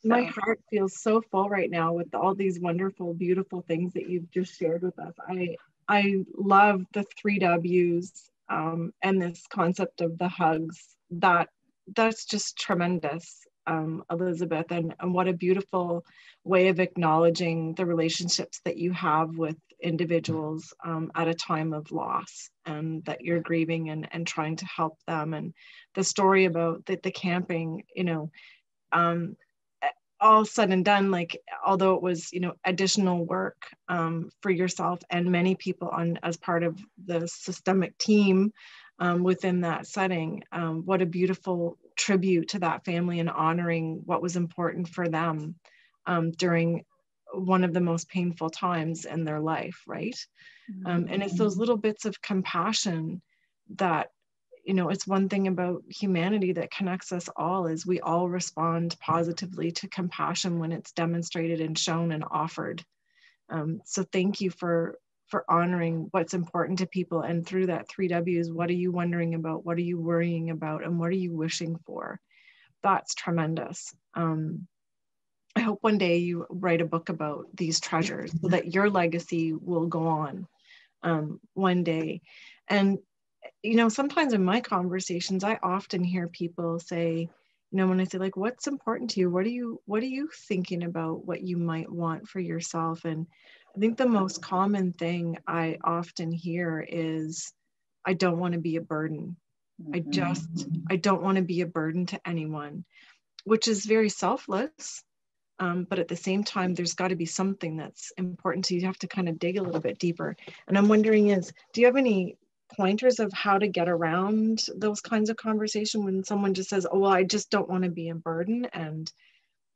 So. My heart feels so full right now with all these wonderful, beautiful things that you've just shared with us. I I love the three W's um, and this concept of the hugs. That that's just tremendous um, Elizabeth, and, and what a beautiful way of acknowledging the relationships that you have with individuals um, at a time of loss and that you're grieving and, and trying to help them. And the story about the, the camping, you know, um, all said and done, like although it was, you know, additional work um, for yourself and many people on as part of the systemic team um, within that setting. Um, what a beautiful tribute to that family and honoring what was important for them um, during one of the most painful times in their life, right? Um, and it's those mm-hmm. little bits of compassion that you know it's one thing about humanity that connects us all is we all respond positively to compassion when it's demonstrated and shown and offered um, so thank you for for honoring what's important to people and through that three w's what are you wondering about? What are you worrying about? And what are you wishing for? That's tremendous. Um, i hope one day you write a book about these treasures so that your legacy will go on um, one day. And you know sometimes in my conversations i often hear people say you know when i say like what's important to you? What are you what are you thinking about what you might want for yourself? And I think the most common thing I often hear is I don't want to be a burden. I mm-hmm. just, I don't want to be a burden to anyone, which is very selfless. Um, but at the same time, there's got to be something that's important. So you have to kind of dig a little bit deeper. And I'm wondering is, do you have any pointers of how to get around those kinds of conversation when someone just says, oh, well, I just don't want to be a burden and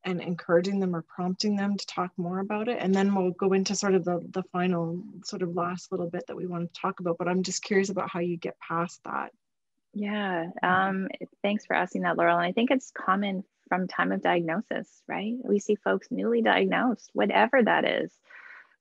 and encouraging them or prompting them to talk more about it. And then we'll go into sort of the, the final sort of last little bit that we want to talk about. But I'm just curious about how you get past that. Yeah, um, thanks for asking that, Laurel. And I think it's common from time of diagnosis, right? We see folks newly diagnosed, whatever that is,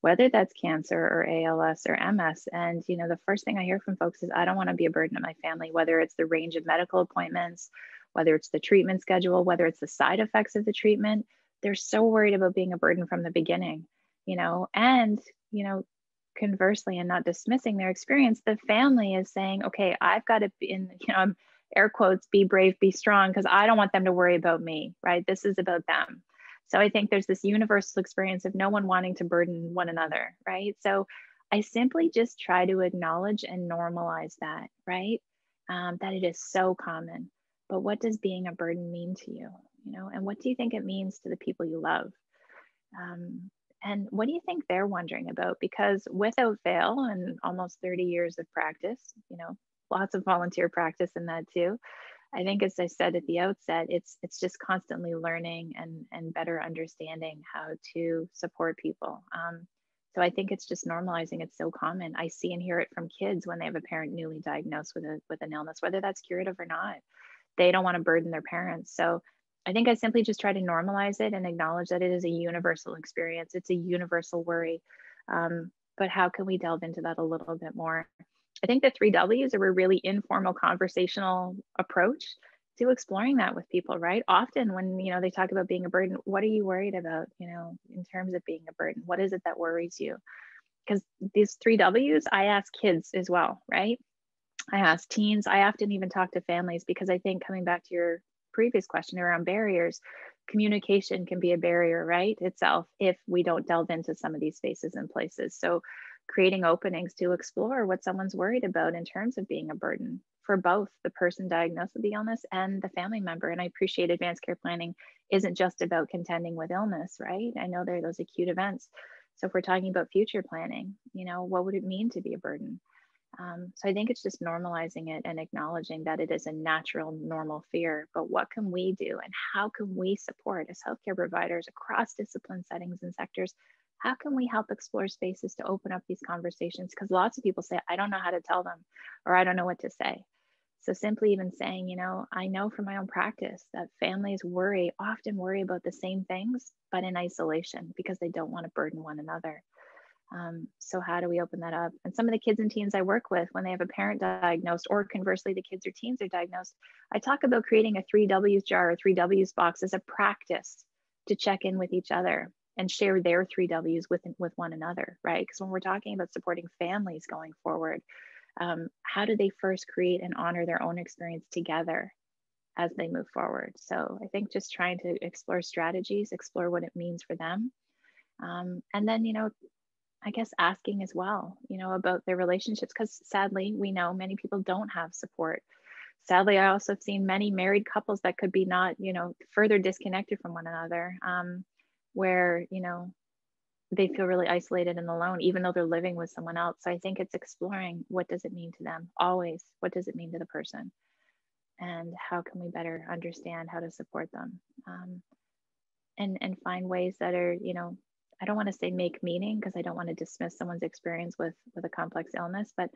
whether that's cancer or ALS or MS. And you know, the first thing I hear from folks is, I don't want to be a burden on my family, whether it's the range of medical appointments whether it's the treatment schedule, whether it's the side effects of the treatment. They're so worried about being a burden from the beginning, you know, and, you know, conversely and not dismissing their experience, the family is saying, okay, I've got to be in, you know, I'm air quotes, be brave, be strong, because I don't want them to worry about me, right? This is about them. So I think there's this universal experience of no one wanting to burden one another, right? So I simply just try to acknowledge and normalize that, right? Um, that it is so common but what does being a burden mean to you you know? And what do you think it means to the people you love? Um, and what do you think they're wondering about? Because without fail and almost 30 years of practice you know lots of volunteer practice in that too i think as i said at the outset it's it's just constantly learning and and better understanding how to support people. Um, so i think it's just normalizing it's so common. I see and hear it from kids when they have a parent newly diagnosed with a with an illness whether that's curative or not they don't want to burden their parents. So I think I simply just try to normalize it and acknowledge that it is a universal experience. It's a universal worry. Um, but how can we delve into that a little bit more? I think the three W's are a really informal conversational approach to exploring that with people, right? Often when, you know, they talk about being a burden, what are you worried about, you know, in terms of being a burden? What is it that worries you? Because these three W's, I ask kids as well, right? I ask teens, I often even talk to families because I think coming back to your previous question around barriers, communication can be a barrier, right? Itself, if we don't delve into some of these spaces and places. So, creating openings to explore what someone's worried about in terms of being a burden for both the person diagnosed with the illness and the family member. And I appreciate advanced care planning isn't just about contending with illness, right? I know there are those acute events. So, if we're talking about future planning, you know, what would it mean to be a burden? Um, so I think it's just normalizing it and acknowledging that it is a natural, normal fear. But what can we do, and how can we support as healthcare providers across discipline settings and sectors? How can we help explore spaces to open up these conversations? Because lots of people say, I don't know how to tell them, or I don't know what to say. So simply even saying, you know, I know from my own practice that families worry, often worry about the same things, but in isolation because they don't want to burden one another. Um, so how do we open that up? And some of the kids and teens I work with, when they have a parent diagnosed, or conversely, the kids or teens are diagnosed, I talk about creating a three W's jar or three W's box as a practice to check in with each other and share their three W's with, with one another, right? Because when we're talking about supporting families going forward, um, how do they first create and honor their own experience together as they move forward? So I think just trying to explore strategies, explore what it means for them. Um, and then, you know, I guess asking as well, you know, about their relationships, because sadly, we know many people don't have support. Sadly, I also have seen many married couples that could be not, you know, further disconnected from one another, um, where, you know, they feel really isolated and alone, even though they're living with someone else. So I think it's exploring what does it mean to them always? What does it mean to the person? And how can we better understand how to support them? Um, and, and find ways that are, you know, I don't want to say make meaning because I don't want to dismiss someone's experience with with a complex illness, but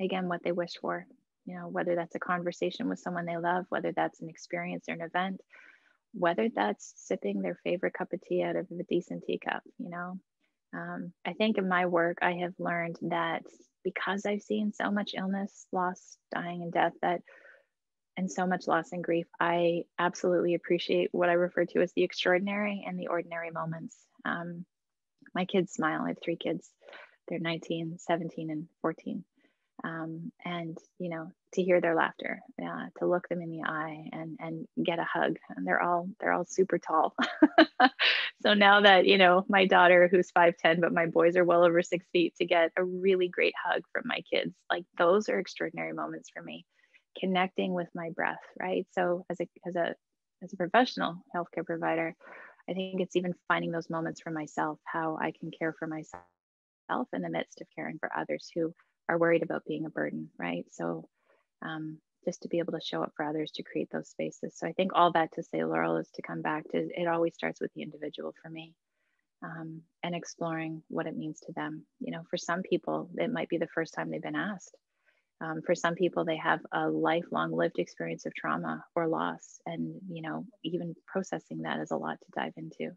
again, what they wish for, you know, whether that's a conversation with someone they love, whether that's an experience or an event, whether that's sipping their favorite cup of tea out of a decent teacup, you know. Um, I think in my work, I have learned that because I've seen so much illness, loss, dying, and death, that and so much loss and grief, I absolutely appreciate what I refer to as the extraordinary and the ordinary moments. Um, my kids smile. I have three kids. They're 19, 17, and 14 um, and you know to hear their laughter uh, to look them in the eye and and get a hug and they're all they're all super tall so now that you know my daughter who's 5'10 but my boys are well over six feet to get a really great hug from my kids like those are extraordinary moments for me connecting with my breath right so as a as a as a professional healthcare provider i think it's even finding those moments for myself how i can care for myself in the midst of caring for others who are worried about being a burden, right? So um, just to be able to show up for others to create those spaces. So I think all that to say, Laurel, is to come back to it always starts with the individual for me um, and exploring what it means to them. You know, for some people, it might be the first time they've been asked. Um, for some people, they have a lifelong lived experience of trauma or loss, and you know, even processing that is a lot to dive into.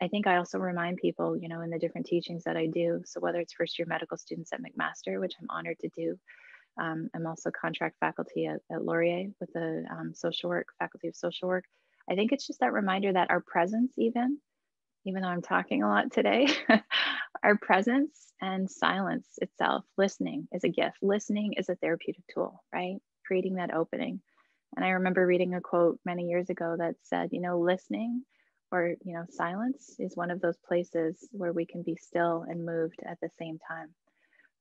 I think I also remind people, you know, in the different teachings that I do. So whether it's first year medical students at McMaster, which I'm honored to do, um, I'm also contract faculty at, at Laurier with the um, social work, faculty of social work. I think it's just that reminder that our presence, even, even though I'm talking a lot today, our presence and silence itself, listening is a gift. Listening is a therapeutic tool, right? Creating that opening. And I remember reading a quote many years ago that said, you know, listening or you know silence is one of those places where we can be still and moved at the same time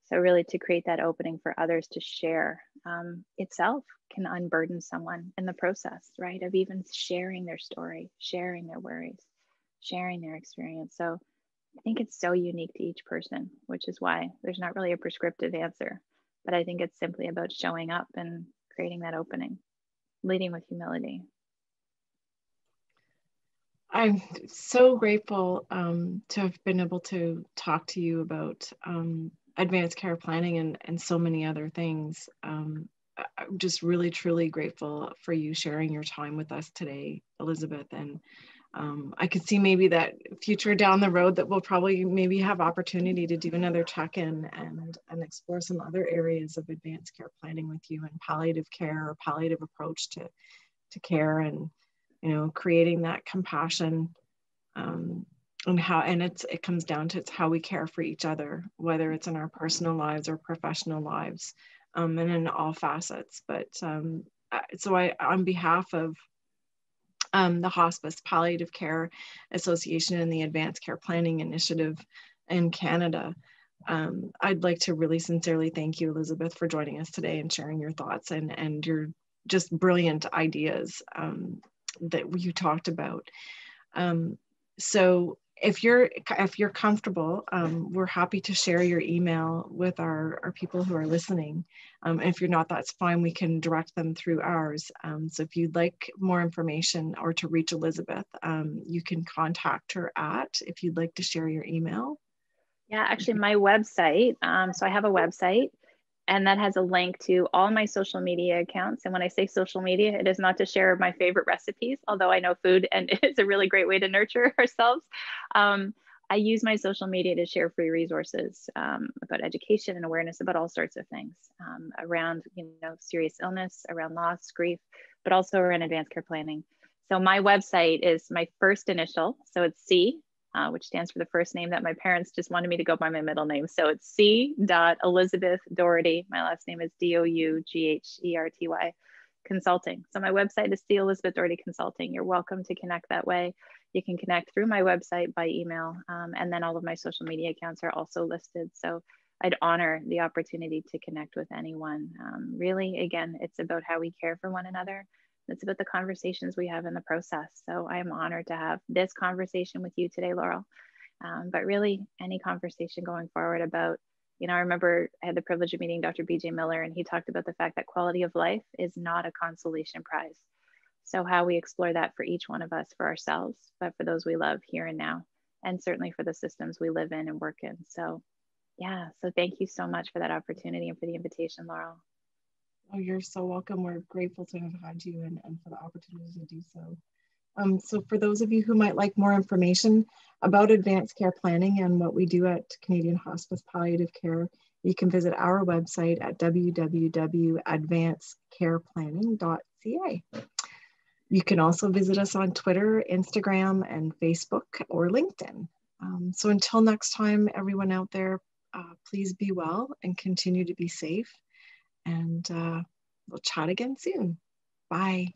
so really to create that opening for others to share um, itself can unburden someone in the process right of even sharing their story sharing their worries sharing their experience so i think it's so unique to each person which is why there's not really a prescriptive answer but i think it's simply about showing up and creating that opening leading with humility I'm so grateful um, to have been able to talk to you about um, advanced care planning and, and so many other things. Um, I'm just really, truly grateful for you sharing your time with us today, Elizabeth. And um, I could see maybe that future down the road that we'll probably maybe have opportunity to do another check-in and, and explore some other areas of advanced care planning with you and palliative care or palliative approach to, to care and you know creating that compassion um, and how and it's it comes down to it's how we care for each other whether it's in our personal lives or professional lives um, and in all facets. But um, so i on behalf of um, the hospice palliative care association and the advanced care planning initiative in canada um, i'd like to really sincerely thank you elizabeth for joining us today and sharing your thoughts and and your just brilliant ideas um, that you talked about. Um, so if you're if you're comfortable, um, we're happy to share your email with our, our people who are listening. Um, and if you're not, that's fine. We can direct them through ours. Um, so if you'd like more information or to reach Elizabeth, um, you can contact her at if you'd like to share your email. Yeah, actually, my website. Um, so I have a website and that has a link to all my social media accounts. And when I say social media, it is not to share my favorite recipes, although I know food and it's a really great way to nurture ourselves. Um, I use my social media to share free resources um, about education and awareness about all sorts of things um, around, you know, serious illness, around loss, grief, but also around advanced care planning. So my website is my first initial, so it's C uh, which stands for the first name that my parents just wanted me to go by my middle name. So it's C. Dot Elizabeth Dougherty. My last name is D O U G H E R T Y Consulting. So my website is C. Elizabeth Dougherty Consulting. You're welcome to connect that way. You can connect through my website by email, um, and then all of my social media accounts are also listed. So I'd honor the opportunity to connect with anyone. Um, really, again, it's about how we care for one another it's about the conversations we have in the process. So I am honored to have this conversation with you today, Laurel. Um, but really, any conversation going forward about, you know, I remember I had the privilege of meeting Dr. BJ Miller, and he talked about the fact that quality of life is not a consolation prize. So, how we explore that for each one of us, for ourselves, but for those we love here and now, and certainly for the systems we live in and work in. So, yeah, so thank you so much for that opportunity and for the invitation, Laurel. Oh, you're so welcome. We're grateful to have had you and, and for the opportunity to do so. Um, so for those of you who might like more information about advanced care planning and what we do at Canadian Hospice Palliative Care, you can visit our website at www.advancedcareplanning.ca. You can also visit us on Twitter, Instagram, and Facebook or LinkedIn. Um, so until next time, everyone out there, uh, please be well and continue to be safe. And uh, we'll chat again soon. Bye.